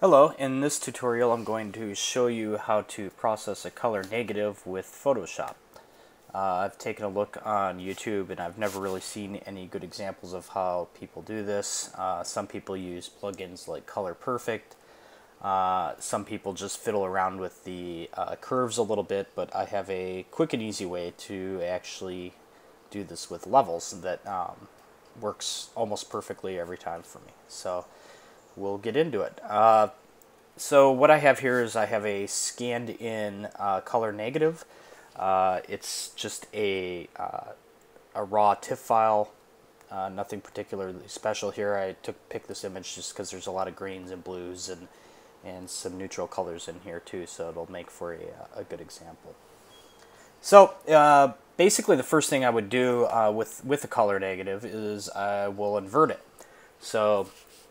Hello, in this tutorial I'm going to show you how to process a color negative with Photoshop. Uh, I've taken a look on YouTube and I've never really seen any good examples of how people do this. Uh, some people use plugins like Color Perfect. Uh, some people just fiddle around with the uh, curves a little bit, but I have a quick and easy way to actually do this with levels that um, works almost perfectly every time for me. So we'll get into it. Uh, so what I have here is I have a scanned in uh, color negative. Uh, it's just a, uh, a raw TIFF file, uh, nothing particularly special here. I took picked this image just because there's a lot of greens and blues and, and some neutral colors in here too, so it'll make for a, a good example. So uh, basically the first thing I would do uh, with, with the color negative is I will invert it. So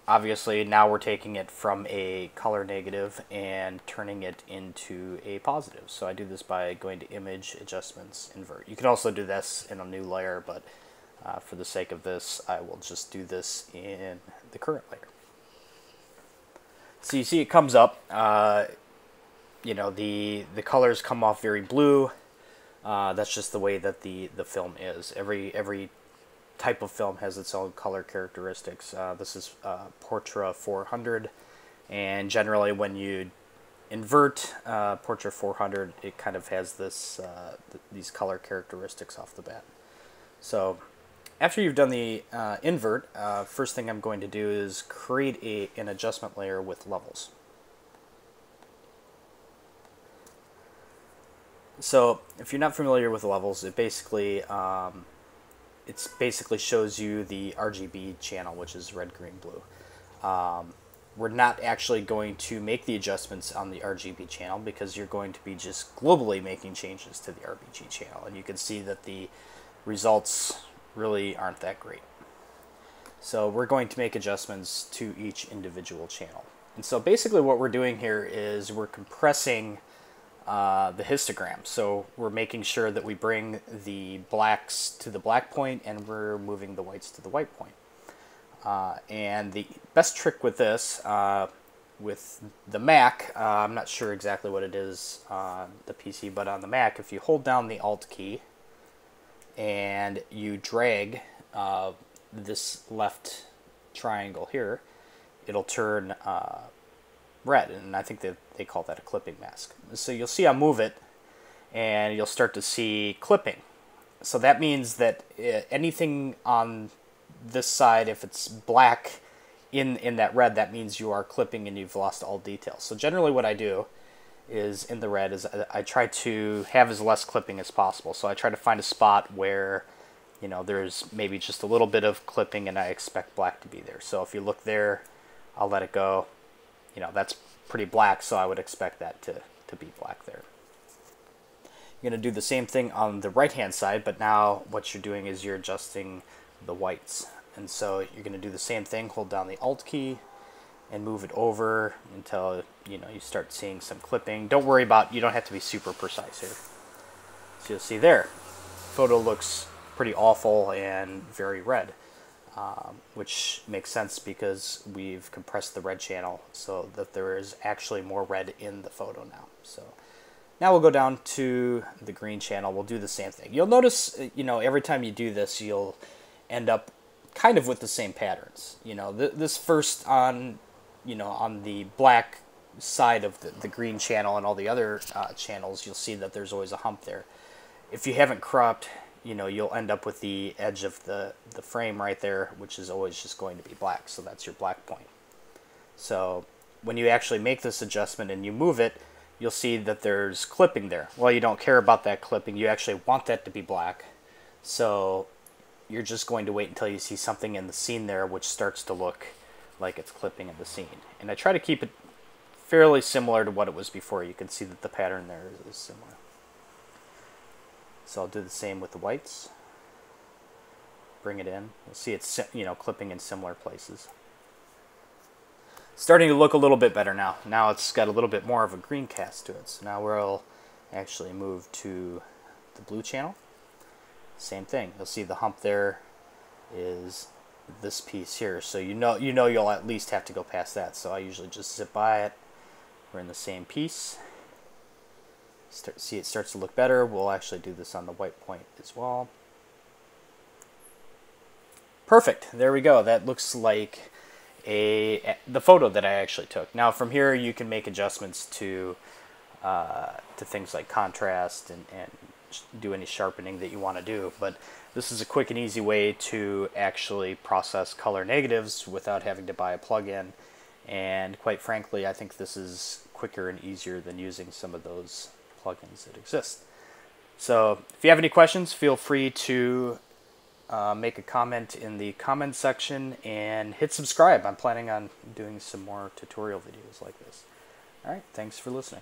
obviously now we're taking it from a color negative and turning it into a positive. So I do this by going to image adjustments invert. You can also do this in a new layer, but uh, for the sake of this, I will just do this in the current layer. So you see it comes up, uh, you know, the, the colors come off very blue. Uh, that's just the way that the, the film is. Every, every type of film has its own color characteristics. Uh, this is uh, Portra 400, and generally when you invert uh, Portra 400, it kind of has this uh, th these color characteristics off the bat. So after you've done the uh, invert, uh, first thing I'm going to do is create a, an adjustment layer with levels. So if you're not familiar with levels, it basically um, it basically shows you the RGB channel, which is red, green, blue. Um, we're not actually going to make the adjustments on the RGB channel because you're going to be just globally making changes to the RGB channel. And you can see that the results really aren't that great. So we're going to make adjustments to each individual channel. And so basically what we're doing here is we're compressing uh, the histogram. So we're making sure that we bring the blacks to the black point and we're moving the whites to the white point. Uh, and the best trick with this, uh, with the Mac, uh, I'm not sure exactly what it is on the PC, but on the Mac, if you hold down the Alt key and you drag uh, this left triangle here, it'll turn red, and I think that they call that a clipping mask. So you'll see I move it, and you'll start to see clipping. So that means that uh, anything on this side, if it's black in, in that red, that means you are clipping and you've lost all details. So generally what I do is in the red is I try to have as less clipping as possible. So I try to find a spot where you know there's maybe just a little bit of clipping and I expect black to be there. So if you look there, I'll let it go you know, that's pretty black, so I would expect that to, to be black there. You're going to do the same thing on the right-hand side, but now what you're doing is you're adjusting the whites. And so you're going to do the same thing, hold down the Alt key, and move it over until you know you start seeing some clipping. Don't worry about, you don't have to be super precise here. So you'll see there, photo looks pretty awful and very red um, which makes sense because we've compressed the red channel so that there is actually more red in the photo now. So now we'll go down to the green channel. We'll do the same thing. You'll notice, uh, you know, every time you do this, you'll end up kind of with the same patterns. You know, th this first on, you know, on the black side of the, the green channel and all the other uh, channels, you'll see that there's always a hump there. If you haven't cropped you know, you'll end up with the edge of the, the frame right there, which is always just going to be black. So that's your black point. So when you actually make this adjustment and you move it, you'll see that there's clipping there. Well, you don't care about that clipping. You actually want that to be black. So you're just going to wait until you see something in the scene there which starts to look like it's clipping in the scene. And I try to keep it fairly similar to what it was before. You can see that the pattern there is similar. So I'll do the same with the whites. Bring it in. You'll see it's you know clipping in similar places. Starting to look a little bit better now. Now it's got a little bit more of a green cast to it. So now we'll actually move to the blue channel. Same thing. You'll see the hump there is this piece here. So you know you know you'll at least have to go past that. So I usually just zip by it. We're in the same piece. Start, see it starts to look better. We'll actually do this on the white point as well. Perfect. There we go. That looks like a the photo that I actually took. Now from here you can make adjustments to uh, to things like contrast and, and do any sharpening that you want to do. But this is a quick and easy way to actually process color negatives without having to buy a plugin. And quite frankly, I think this is quicker and easier than using some of those plugins that exist. So if you have any questions, feel free to uh, make a comment in the comment section and hit subscribe. I'm planning on doing some more tutorial videos like this. All right, thanks for listening.